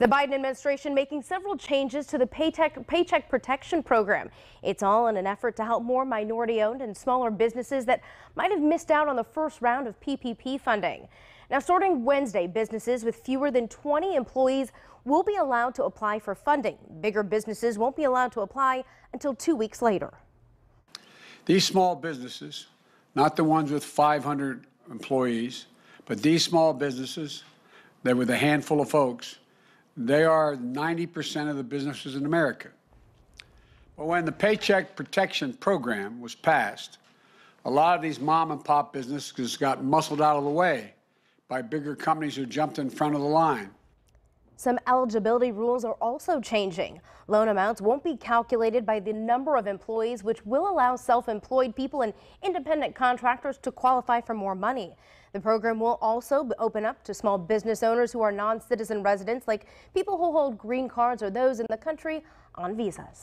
The Biden administration making several changes to the Paycheck, Paycheck Protection Program. It's all in an effort to help more minority owned and smaller businesses that might have missed out on the first round of PPP funding. Now, starting Wednesday, businesses with fewer than 20 employees will be allowed to apply for funding. Bigger businesses won't be allowed to apply until two weeks later. These small businesses, not the ones with 500 employees, but these small businesses, that with a handful of folks, they are 90% of the businesses in America. But when the Paycheck Protection Program was passed, a lot of these mom and pop businesses got muscled out of the way by bigger companies who jumped in front of the line. Some eligibility rules are also changing. Loan amounts won't be calculated by the number of employees, which will allow self-employed people and independent contractors to qualify for more money. The program will also open up to small business owners who are non-citizen residents, like people who hold green cards or those in the country on visas.